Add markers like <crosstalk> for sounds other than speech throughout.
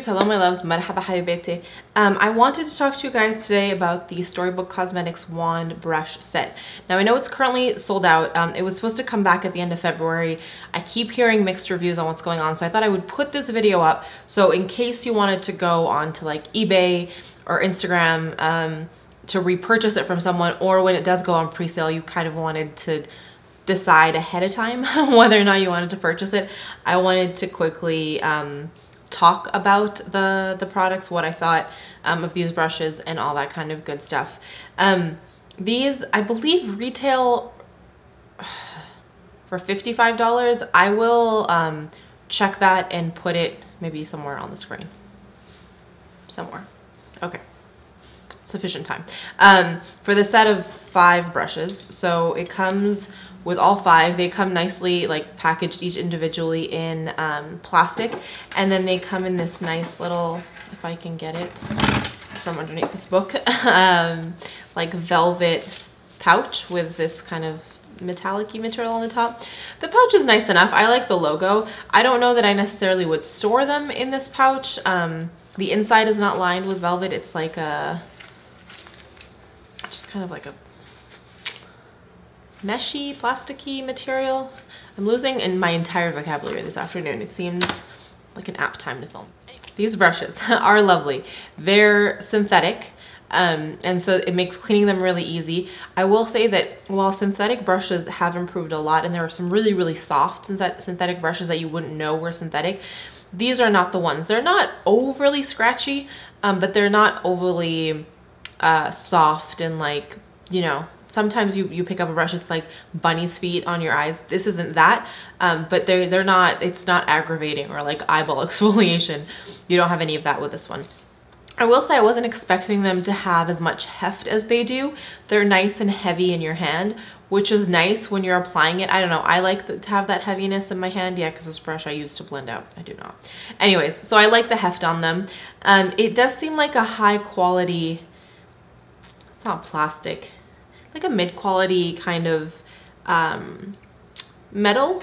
hello my loves, marhaba habibeti. Um, I wanted to talk to you guys today about the Storybook Cosmetics wand brush set. Now I know it's currently sold out. Um, it was supposed to come back at the end of February. I keep hearing mixed reviews on what's going on, so I thought I would put this video up. So in case you wanted to go onto like eBay or Instagram um, to repurchase it from someone, or when it does go on pre-sale, you kind of wanted to decide ahead of time <laughs> whether or not you wanted to purchase it. I wanted to quickly um, talk about the the products, what I thought um, of these brushes and all that kind of good stuff. Um, these, I believe, retail <sighs> for $55. I will um, check that and put it maybe somewhere on the screen. Somewhere. Okay. Sufficient time. Um, for the set of five brushes, so it comes with all five. They come nicely like packaged each individually in um, plastic and then they come in this nice little, if I can get it from underneath this book, <laughs> um, like velvet pouch with this kind of metallic material on the top. The pouch is nice enough. I like the logo. I don't know that I necessarily would store them in this pouch. Um, the inside is not lined with velvet. It's like a, just kind of like a meshy, plasticky material. I'm losing in my entire vocabulary this afternoon. It seems like an apt time to film. These brushes <laughs> are lovely. They're synthetic. Um, and so it makes cleaning them really easy. I will say that while synthetic brushes have improved a lot and there are some really, really soft synthetic brushes that you wouldn't know were synthetic, these are not the ones. They're not overly scratchy, um, but they're not overly uh, soft and like, you know, sometimes you, you pick up a brush, it's like bunny's feet on your eyes. This isn't that, um, but they're, they're not, it's not aggravating or like eyeball <laughs> exfoliation. You don't have any of that with this one. I will say I wasn't expecting them to have as much heft as they do. They're nice and heavy in your hand, which is nice when you're applying it. I don't know. I like to have that heaviness in my hand. Yeah, because this brush I use to blend out. I do not. Anyways, so I like the heft on them. Um, it does seem like a high quality, it's not plastic like a mid-quality kind of um, metal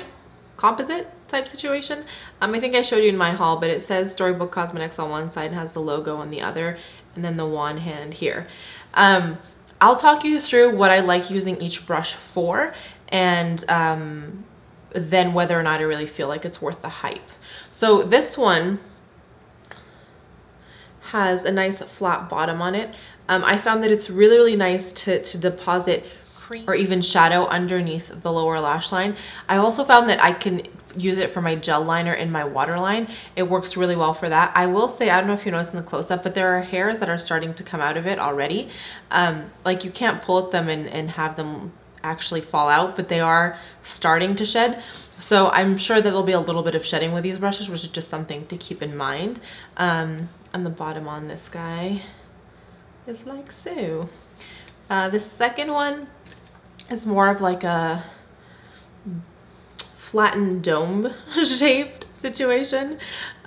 composite type situation. Um, I think I showed you in my haul, but it says Storybook Cosmetics on one side and has the logo on the other, and then the wand hand here. Um, I'll talk you through what I like using each brush for, and um, then whether or not I really feel like it's worth the hype. So this one has a nice flat bottom on it. Um, I found that it's really, really nice to, to deposit cream or even shadow underneath the lower lash line. I also found that I can use it for my gel liner in my waterline. It works really well for that. I will say, I don't know if you noticed in the close-up, but there are hairs that are starting to come out of it already. Um, like you can't pull at them and, and have them actually fall out, but they are starting to shed. So I'm sure that there'll be a little bit of shedding with these brushes, which is just something to keep in mind. Um, on the bottom on this guy, is like so. Uh, the second one is more of like a flattened dome <laughs> shaped situation.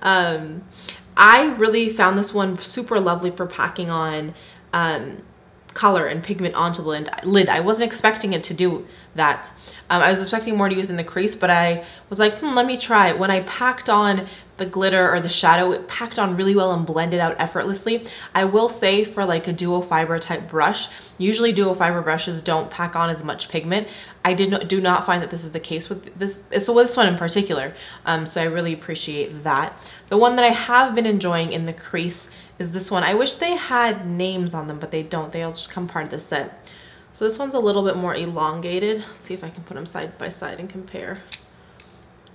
Um, I really found this one super lovely for packing on um, color and pigment onto the lid. I wasn't expecting it to do that. Um, I was expecting more to use in the crease, but I was like, hmm, let me try it. When I packed on the glitter or the shadow, it packed on really well and blended out effortlessly. I will say for like a duo fiber type brush, usually duo fiber brushes don't pack on as much pigment. I did not, do not find that this is the case with this, it's this one in particular. Um, so I really appreciate that. The one that I have been enjoying in the crease is this one. I wish they had names on them, but they don't. They all just come part of the set. So this one's a little bit more elongated. Let's see if I can put them side by side and compare.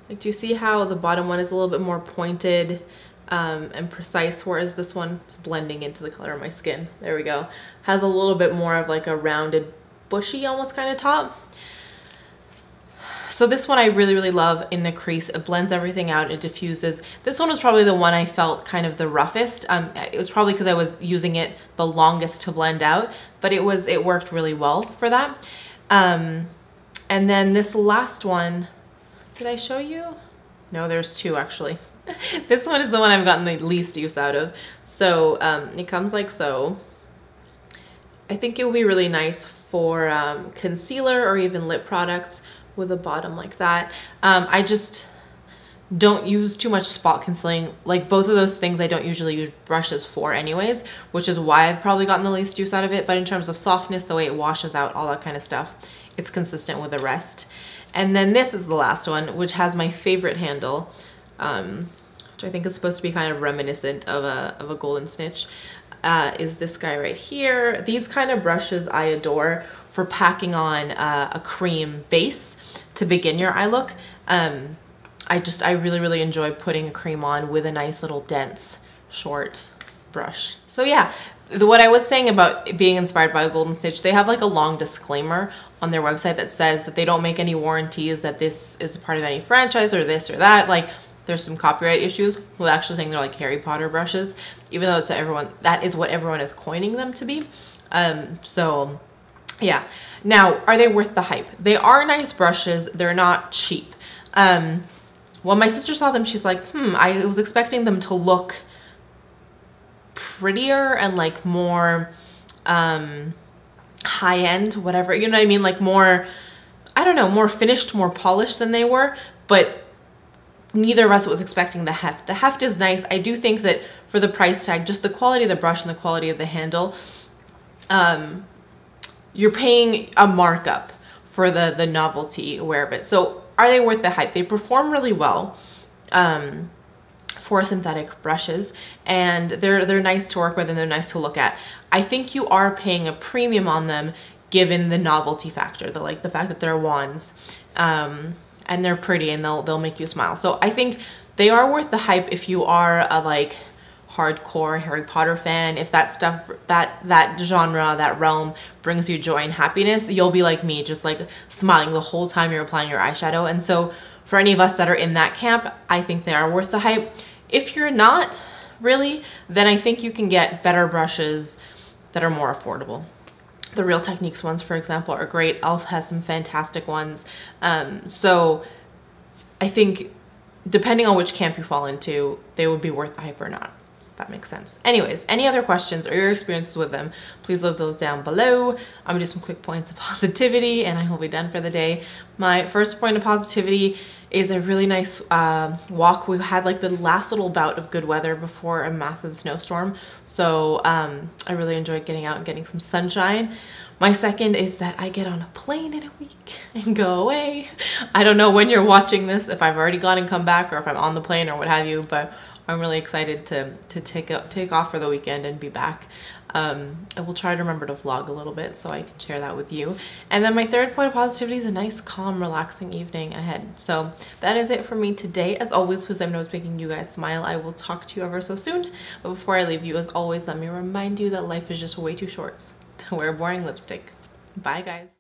Like, do you see how the bottom one is a little bit more pointed um, and precise, whereas this one is blending into the color of my skin. There we go. Has a little bit more of like a rounded, bushy almost kind of top. So this one I really, really love in the crease. It blends everything out, it diffuses. This one was probably the one I felt kind of the roughest. Um, it was probably because I was using it the longest to blend out, but it was it worked really well for that. Um, and then this last one, did I show you? No, there's two actually. <laughs> this one is the one I've gotten the least use out of. So um, it comes like so. I think it would be really nice for um, concealer or even lip products with a bottom like that. Um, I just don't use too much spot concealing. Like both of those things I don't usually use brushes for anyways, which is why I've probably gotten the least use out of it. But in terms of softness, the way it washes out, all that kind of stuff, it's consistent with the rest. And then this is the last one, which has my favorite handle, um, which I think is supposed to be kind of reminiscent of a, of a golden snitch, uh, is this guy right here. These kind of brushes I adore for packing on uh, a cream base to begin your eye look. Um, I just, I really, really enjoy putting a cream on with a nice little dense short brush. So yeah, what I was saying about being inspired by Golden Snitch, they have like a long disclaimer on their website that says that they don't make any warranties that this is a part of any franchise or this or that. Like there's some copyright issues with actually saying they're like Harry Potter brushes, even though it's everyone, that is what everyone is coining them to be. Um, so yeah. Now, are they worth the hype? They are nice brushes. They're not cheap. Um, when my sister saw them, she's like, hmm, I was expecting them to look prettier and like more um, high end, whatever, you know what I mean? Like more, I don't know, more finished, more polished than they were, but neither of us was expecting the heft. The heft is nice. I do think that for the price tag, just the quality of the brush and the quality of the handle, um, you're paying a markup for the, the novelty aware of it. So are they worth the hype? They perform really well um, for synthetic brushes and they're, they're nice to work with and they're nice to look at. I think you are paying a premium on them given the novelty factor, the like the fact that they're wands um, and they're pretty and they'll, they'll make you smile. So I think they are worth the hype if you are a like hardcore Harry Potter fan, if that stuff, that, that genre, that realm brings you joy and happiness, you'll be like me, just like smiling the whole time you're applying your eyeshadow. And so for any of us that are in that camp, I think they are worth the hype. If you're not really, then I think you can get better brushes that are more affordable. The Real Techniques ones, for example, are great. e.l.f. has some fantastic ones. Um, so I think depending on which camp you fall into, they would be worth the hype or not that makes sense. Anyways, any other questions or your experiences with them, please leave those down below. I'm gonna do some quick points of <laughs> positivity and I will be done for the day. My first point of positivity is a really nice uh, walk. We had like the last little bout of good weather before a massive snowstorm. So um, I really enjoyed getting out and getting some sunshine. My second is that I get on a plane in a week <laughs> and go away. I don't know when you're watching this, if I've already gone and come back or if I'm on the plane or what have you, but I'm really excited to, to take, up, take off for the weekend and be back. Um, I will try to remember to vlog a little bit so I can share that with you. And then my third point of positivity is a nice, calm, relaxing evening ahead. So that is it for me today. As always, because I know it's making you guys smile, I will talk to you ever so soon. But before I leave you, as always, let me remind you that life is just way too short <laughs> to wear boring lipstick. Bye, guys.